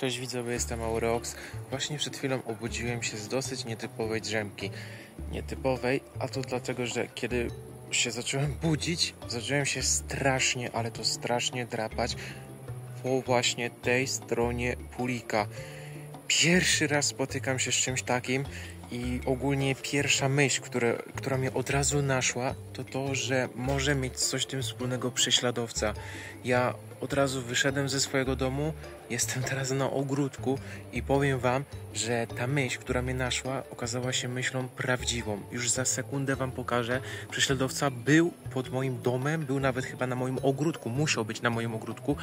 Cześć widzowie, jestem Aurox. Właśnie przed chwilą obudziłem się z dosyć nietypowej drzemki. Nietypowej, a to dlatego, że kiedy się zacząłem budzić, zacząłem się strasznie, ale to strasznie drapać po właśnie tej stronie pulika. Pierwszy raz spotykam się z czymś takim i ogólnie pierwsza myśl, która, która mnie od razu naszła, to to, że może mieć coś tym wspólnego prześladowca. Ja od razu wyszedłem ze swojego domu, jestem teraz na ogródku i powiem wam, że ta myśl, która mnie naszła, okazała się myślą prawdziwą. Już za sekundę wam pokażę. Prześladowca był pod moim domem, był nawet chyba na moim ogródku, musiał być na moim ogródku,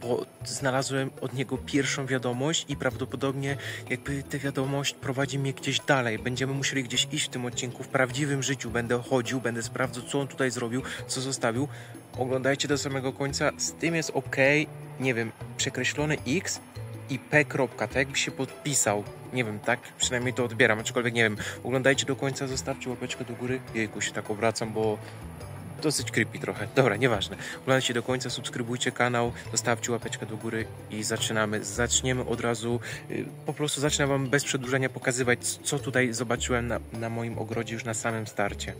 bo znalazłem od niego pierwszą wiadomość i prawdopodobnie jakby ta wiadomość prowadzi mnie gdzieś dalej. Będziemy musieli gdzieś iść w tym odcinku. W prawdziwym życiu będę chodził, będę sprawdzał, co on tutaj zrobił, co zostawił. Oglądajcie do samego końca. Z tym jest ok. Nie wiem, przekreślony X i P. Tak jakby się podpisał. Nie wiem, tak przynajmniej to odbieram, aczkolwiek nie wiem. Oglądajcie do końca, zostawcie łapeczkę do góry. Jejku, się tak obracam, bo dosyć creepy trochę. Dobra, nieważne. Oglądajcie do końca, subskrybujcie kanał, zostawcie łapeczkę do góry i zaczynamy. Zaczniemy od razu, y, po prostu zacznę Wam bez przedłużenia pokazywać, co tutaj zobaczyłem na, na moim ogrodzie już na samym starcie.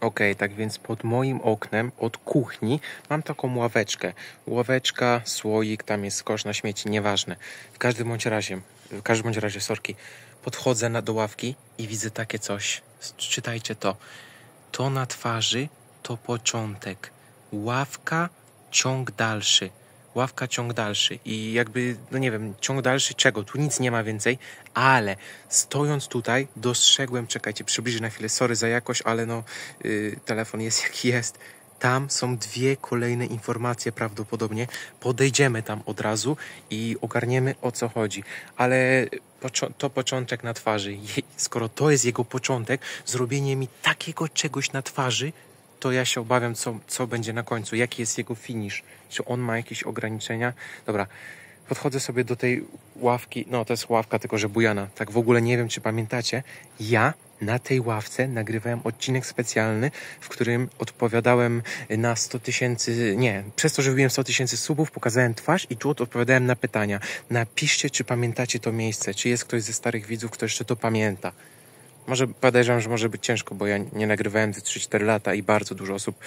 Ok, tak więc pod moim oknem od kuchni mam taką ławeczkę. Ławeczka, słoik, tam jest kosz na śmieci, nieważne. W każdym bądź razie, w każdym bądź razie, sorki, podchodzę na do ławki i widzę takie coś. Czytajcie to. To na twarzy to początek. Ławka, ciąg dalszy. Ławka, ciąg dalszy. I jakby, no nie wiem, ciąg dalszy czego? Tu nic nie ma więcej, ale stojąc tutaj dostrzegłem, czekajcie, przybliżę na chwilę, sorry za jakość, ale no, yy, telefon jest jaki jest. Tam są dwie kolejne informacje prawdopodobnie. Podejdziemy tam od razu i ogarniemy o co chodzi. Ale to początek na twarzy. Skoro to jest jego początek, zrobienie mi takiego czegoś na twarzy, to ja się obawiam, co, co będzie na końcu, jaki jest jego finish, czy on ma jakieś ograniczenia. Dobra, podchodzę sobie do tej ławki, no to jest ławka, tylko że bujana. Tak w ogóle nie wiem, czy pamiętacie, ja na tej ławce nagrywałem odcinek specjalny, w którym odpowiadałem na 100 tysięcy, nie, przez to, że wybiłem 100 tysięcy subów, pokazałem twarz i tu odpowiadałem na pytania. Napiszcie, czy pamiętacie to miejsce, czy jest ktoś ze starych widzów, kto jeszcze to pamięta. Może podejrzewam, że może być ciężko, bo ja nie nagrywałem te 3-4 lata i bardzo dużo osób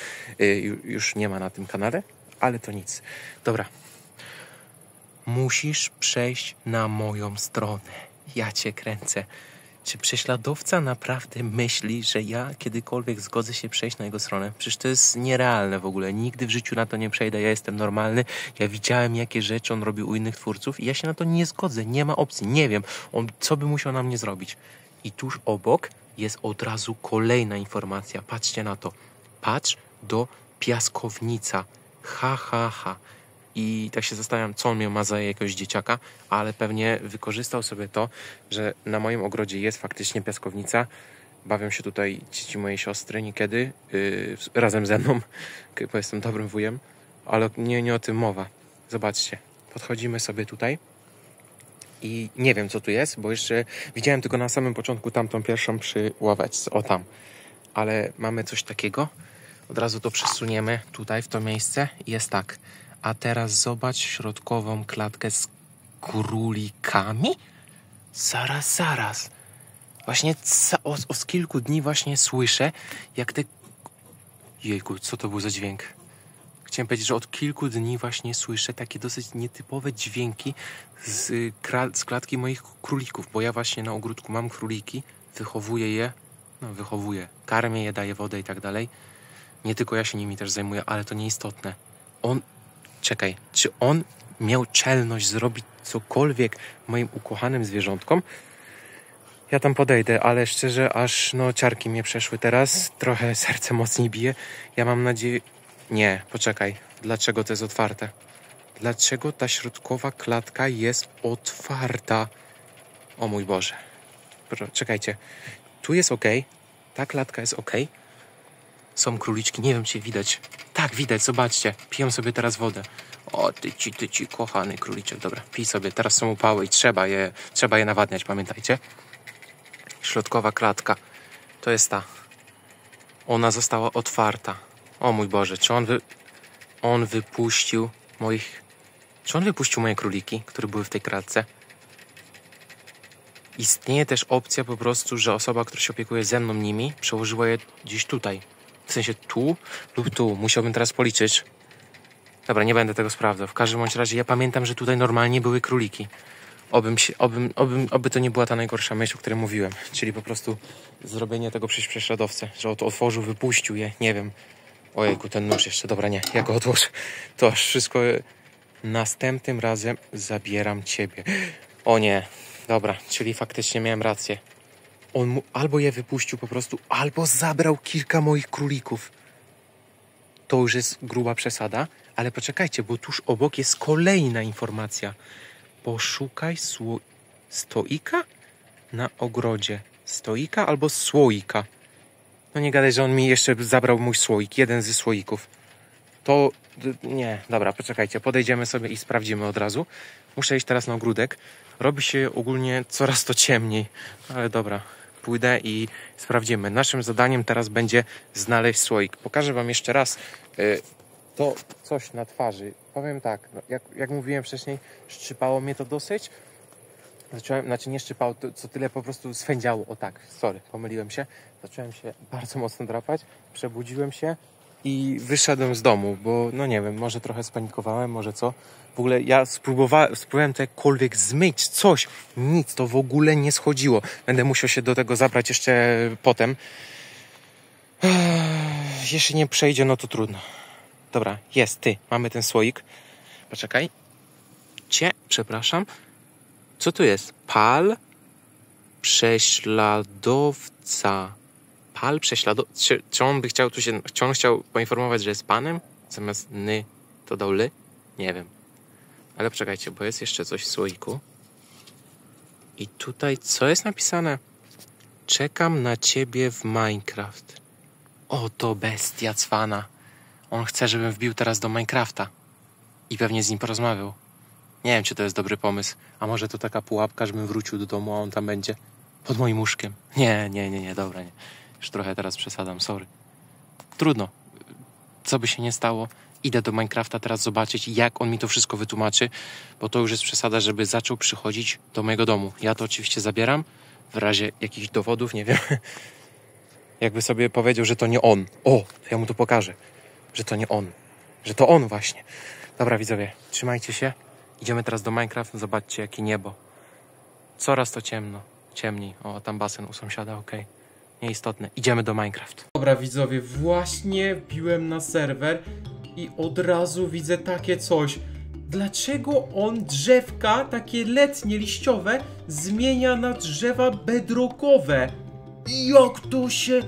y, już nie ma na tym kanale, ale to nic. Dobra. Musisz przejść na moją stronę. Ja cię kręcę. Czy prześladowca naprawdę myśli, że ja kiedykolwiek zgodzę się przejść na jego stronę? Przecież to jest nierealne w ogóle. Nigdy w życiu na to nie przejdę. Ja jestem normalny. Ja widziałem, jakie rzeczy on robił u innych twórców i ja się na to nie zgodzę. Nie ma opcji. Nie wiem, on co by musiał na mnie zrobić. I tuż obok jest od razu kolejna informacja. Patrzcie na to. Patrz do piaskownica. Ha, ha, ha. I tak się zastanawiam, co on miał ma za jakiegoś dzieciaka, ale pewnie wykorzystał sobie to, że na moim ogrodzie jest faktycznie piaskownica. Bawią się tutaj dzieci mojej siostry niekiedy yy, razem ze mną, bo jestem dobrym wujem, ale nie, nie o tym mowa. Zobaczcie, podchodzimy sobie tutaj i nie wiem, co tu jest, bo jeszcze widziałem tylko na samym początku tamtą pierwszą przy ławeczce, o tam. Ale mamy coś takiego. Od razu to przesuniemy tutaj, w to miejsce. Jest tak. A teraz zobacz środkową klatkę z królikami? Zaraz, zaraz. Właśnie od, kilku dni właśnie słyszę, jak te... Jejku, co to był za dźwięk? Chciałem powiedzieć, że od kilku dni właśnie słyszę takie dosyć nietypowe dźwięki z, z klatki moich królików, bo ja właśnie na ogródku mam króliki, wychowuję je, no wychowuję, karmię je, daję wodę i tak dalej. Nie tylko ja się nimi też zajmuję, ale to nieistotne. On, czekaj, czy on miał czelność zrobić cokolwiek moim ukochanym zwierzątkom? Ja tam podejdę, ale szczerze, aż no ciarki mnie przeszły teraz. Trochę serce mocniej bije. Ja mam nadzieję, nie, poczekaj. Dlaczego to jest otwarte? Dlaczego ta środkowa klatka jest otwarta? O mój Boże. Czekajcie. Tu jest ok. Ta klatka jest ok. Są króliczki, nie wiem czy widać. Tak, widać, zobaczcie. Piję sobie teraz wodę. O, ty ci, ty ci, kochany króliczek. Dobra, pij sobie. Teraz są upały i trzeba je, trzeba je nawadniać, pamiętajcie. Środkowa klatka. To jest ta. Ona została otwarta. O mój Boże, czy on, wy... on wypuścił moich Czy on wypuścił moje króliki, które były w tej kratce? Istnieje też opcja po prostu, że osoba, która się opiekuje ze mną nimi, przełożyła je gdzieś tutaj. W sensie tu lub tu. Musiałbym teraz policzyć. Dobra, nie będę tego sprawdzał. W każdym bądź razie ja pamiętam, że tutaj normalnie były króliki. Obym się, obym, obym, oby to nie była ta najgorsza myśl, o której mówiłem. Czyli po prostu zrobienie tego przez prześladowcę. Że otworzył, wypuścił je, nie wiem. Ojejku, ten nóż jeszcze. Dobra, nie, ja go odłożę. To aż wszystko... Następnym razem zabieram ciebie. O nie, dobra, czyli faktycznie miałem rację. On mu albo je wypuścił po prostu, albo zabrał kilka moich królików. To już jest gruba przesada, ale poczekajcie, bo tuż obok jest kolejna informacja. Poszukaj sło... stoika na ogrodzie. Stoika albo słoika. No nie gadaj, że on mi jeszcze zabrał mój słoik, jeden ze słoików. To nie, dobra, poczekajcie, podejdziemy sobie i sprawdzimy od razu. Muszę iść teraz na ogródek. Robi się ogólnie coraz to ciemniej, ale dobra, pójdę i sprawdzimy. Naszym zadaniem teraz będzie znaleźć słoik. Pokażę Wam jeszcze raz y, to coś na twarzy. Powiem tak, no, jak, jak mówiłem wcześniej, szczypało mnie to dosyć. Zacząłem, znaczy nie szczypało, to, co tyle po prostu swędziało. O tak, sorry, pomyliłem się. Zacząłem się bardzo mocno drapać, przebudziłem się i wyszedłem z domu, bo no nie wiem, może trochę spanikowałem, może co. W ogóle ja spróbowałem, spróbowałem to jakkolwiek zmyć, coś, nic, to w ogóle nie schodziło. Będę musiał się do tego zabrać jeszcze potem. Jeśli nie przejdzie, no to trudno. Dobra, jest, ty, mamy ten słoik. Poczekaj. Cie, przepraszam. Co tu jest? Pal prześladowca. Pal prześladowca. Czy, czy on by chciał tu się. Czy on chciał poinformować, że jest panem? Zamiast ny to dał ly? Nie wiem. Ale poczekajcie, bo jest jeszcze coś w słoiku. I tutaj co jest napisane? Czekam na ciebie w Minecraft. Oto bestia cwana. On chce, żebym wbił teraz do Minecrafta. I pewnie z nim porozmawiał. Nie wiem, czy to jest dobry pomysł. A może to taka pułapka, żebym wrócił do domu, a on tam będzie pod moim łóżkiem. Nie, nie, nie, nie, dobra, nie. Już trochę teraz przesadam, sorry. Trudno. Co by się nie stało, idę do Minecrafta teraz zobaczyć, jak on mi to wszystko wytłumaczy, bo to już jest przesada, żeby zaczął przychodzić do mojego domu. Ja to oczywiście zabieram, w razie jakichś dowodów, nie wiem. Jakby sobie powiedział, że to nie on. O, ja mu to pokażę, że to nie on. Że to on właśnie. Dobra, widzowie, trzymajcie się. Idziemy teraz do Minecraft, zobaczcie jakie niebo. Coraz to ciemno, ciemniej. O, tam basen u sąsiada, okej. Nieistotne. Idziemy do Minecraft. Dobra widzowie, właśnie wbiłem na serwer i od razu widzę takie coś. Dlaczego on drzewka, takie letnie, liściowe, zmienia na drzewa bedrockowe? Jak to się...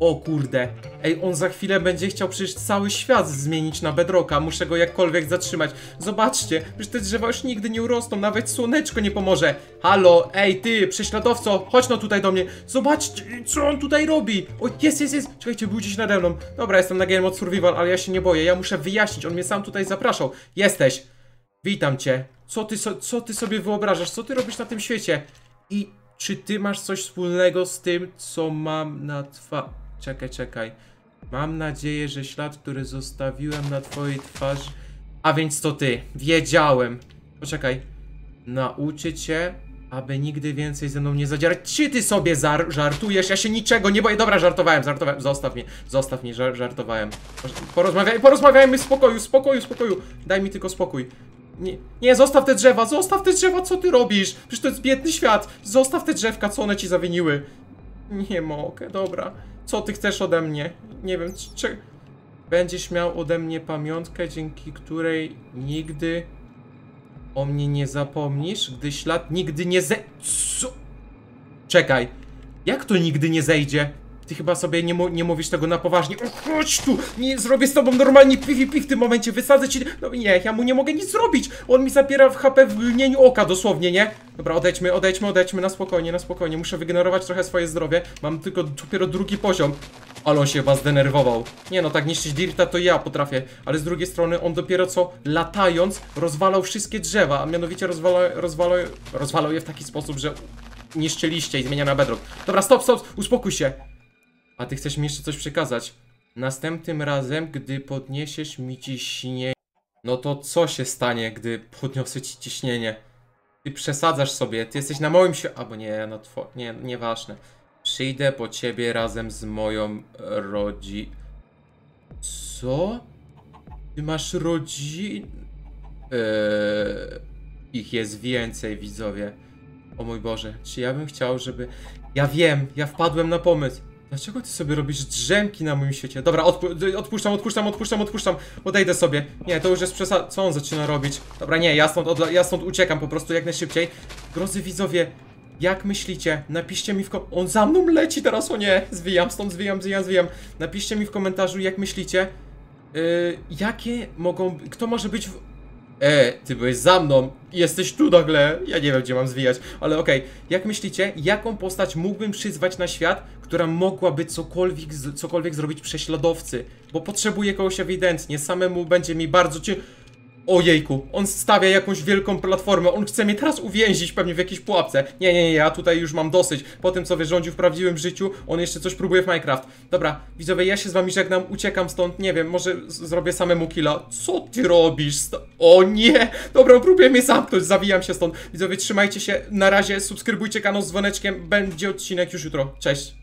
O kurde. Ej, on za chwilę będzie chciał przecież cały świat zmienić na bedrocka. Muszę go jakkolwiek zatrzymać. Zobaczcie, przecież te drzewa już nigdy nie urosną, nawet słoneczko nie pomoże. Halo, ej ty, prześladowco, chodź no tutaj do mnie. Zobaczcie, co on tutaj robi. O, jest, jest, jest. Czekajcie, był gdzieś nade mną. Dobra, jestem na Game Mode Survival, ale ja się nie boję. Ja muszę wyjaśnić, on mnie sam tutaj zapraszał. Jesteś. Witam cię. Co ty, so, co ty sobie wyobrażasz? Co ty robisz na tym świecie? I czy ty masz coś wspólnego z tym, co mam na twa... Czekaj, czekaj. Mam nadzieję, że ślad, który zostawiłem na twojej twarzy... A więc to ty. Wiedziałem. Poczekaj. Nauczę cię, aby nigdy więcej ze mną nie zadzierać. Czy ty sobie żartujesz? Ja się niczego nie boję. Dobra, żartowałem, żartowałem. Zostaw mnie, zostaw mnie, żar- żartowałem. Porozmawiaj, porozmawiajmy w spokoju, spokoju, spokoju. Daj mi tylko spokój. Nie, nie, zostaw te drzewa, zostaw te drzewa, co ty robisz? Przecież to jest biedny świat. Zostaw te drzewka, co one ci zawiniły. Nie mogę, dobra. Co ty chcesz ode mnie? Nie wiem, czy... Będziesz miał ode mnie pamiątkę, dzięki której nigdy o mnie nie zapomnisz, gdy ślad nigdy nie ze... Co? Czekaj. Jak to nigdy nie zejdzie? Ty chyba sobie nie, nie mówisz tego na poważnie. O, chodź tu! Nie zrobię z tobą normalnie PvP w tym momencie. Wysadzę ci... No nie, ja mu nie mogę nic zrobić. On mi zabiera w HP w mgnieniu oka dosłownie, nie? Dobra, odejdźmy, odejdźmy, odejdźmy na spokojnie, na spokojnie. Muszę wygenerować trochę swoje zdrowie. Mam tylko dopiero drugi poziom. Ale on się chyba zdenerwował. Nie no, tak niszczyć Dirta to ja potrafię. Ale z drugiej strony on dopiero co latając rozwalał wszystkie drzewa, a mianowicie rozwalał, rozwalał, rozwalał je w taki sposób, że niszczyliście i zmienia na bedrock. Dobra, stop, stop, uspokój się. A ty chcesz mi jeszcze coś przekazać. Następnym razem, gdy podniesiesz mi ciśnienie... No to co się stanie, gdy podniosę ci ciśnienie? Ty przesadzasz sobie, ty jesteś na moim świecie. Albo nie, no two... nie, nieważne. Przyjdę po ciebie razem z moją rodzi... Co? Ty masz rodzin... Eee, ich jest więcej, widzowie. O mój Boże, czy ja bym chciał, żeby... Ja wiem, ja wpadłem na pomysł. Dlaczego ty sobie robisz drzemki na moim świecie? Dobra, odpu- odpuszczam, odpuszczam, odpuszczam, odpuszczam. Odejdę sobie. Nie, to już jest przesad... Co on zaczyna robić? Dobra, nie, ja stąd, ja stąd uciekam po prostu jak najszybciej. Drodzy widzowie, jak myślicie? Napiszcie mi w kom... On za mną leci teraz, o nie! Zwijam stąd, zwijam, zwijam, zwijam. Napiszcie mi w komentarzu, jak myślicie, yy, jakie mogą... Kto może być w... E, ty byłeś za mną jesteś tu nagle. Ja nie wiem, gdzie mam zwijać, ale okej. Jak myślicie, jaką postać mógłbym przyzwać na świat, która mogłaby cokolwiek, cokolwiek zrobić prześladowcy? Bo potrzebuję kogoś ewidentnie, samemu będzie mi bardzo cię... Ojejku, on stawia jakąś wielką platformę, on chce mnie teraz uwięzić pewnie w jakiejś pułapce. Nie, nie, nie, ja tutaj już mam dosyć. Po tym, co wyrządził w prawdziwym życiu, on jeszcze coś próbuje w Minecraft. Dobra, widzowie, ja się z wami żegnam, uciekam stąd, nie wiem, może zrobię samemu killa. Co ty robisz? O nie! Dobra, on próbuje mnie zamknąć, zawijam się stąd. Widzowie, trzymajcie się, na razie, subskrybujcie kanał z dzwoneczkiem, będzie odcinek już jutro. Cześć!